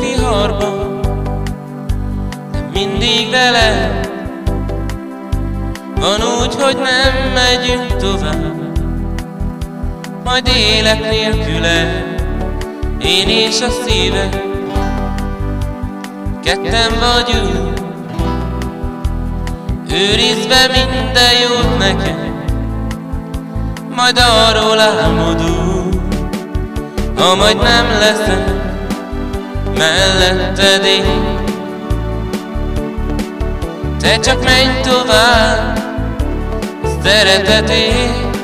viharban, de mindig vele. Van úgy, hogy nem megyünk tovább, majd élek nélküle, én és a szíve. Ketten vagyunk, őrizve minden jót nekem, majd arról álmodunk, ha majd nem leszek melletted én. Te csak menj tovább, szeretetét,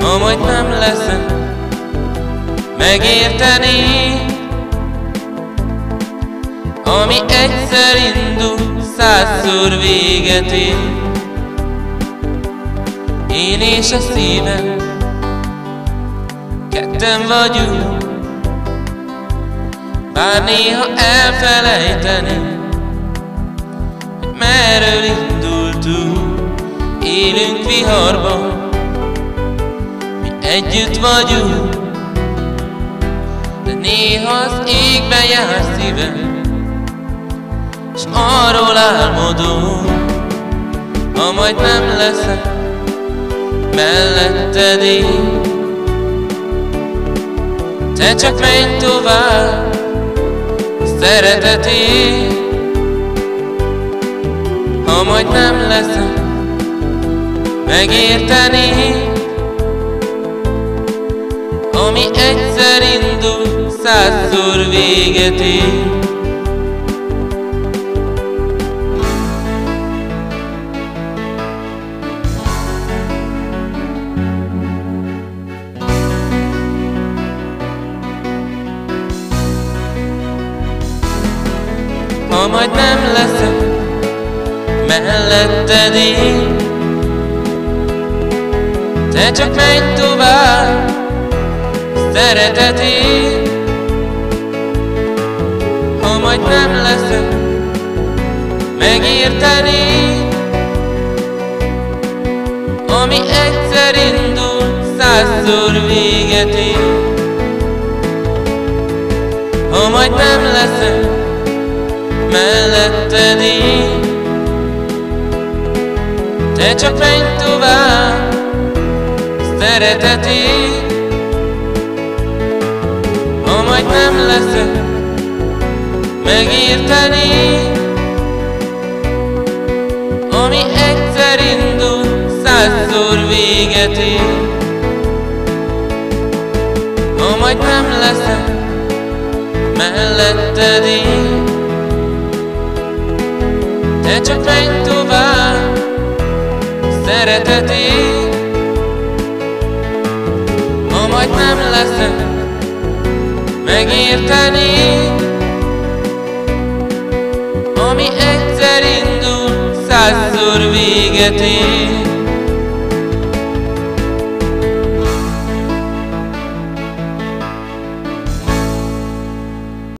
ha majd nem leszek megérteni, ami egyszer indul, százszor véget ér. Én és a szívem, ketten vagyunk, bár néha elfelejteni, hogy merről indultunk, élünk viharban, mi együtt vagyunk, de néha az égbe jár szívem, és arról álmodom, ha majd nem leszek melletted én. Te csak menj tovább, szeretetét, ha majd nem leszek megérteni, ami egyszer indul, százszor véget ér. Ha majd nem leszek melletted én. Te csak menj tovább szeretetét Ha majd nem leszek megérteni Ami egyszer indul, százszor véget ér. Ha majd nem leszek melletted én Te csak menj tovább szeretetét Ha majd nem leszek megérteni Ami egyszer indul, százszor véget ér. Ha majd nem leszek melletted én te csak menj tovább szeretetét Ha majd nem leszek megérteni. Ami egyszer indul, százszor véget ér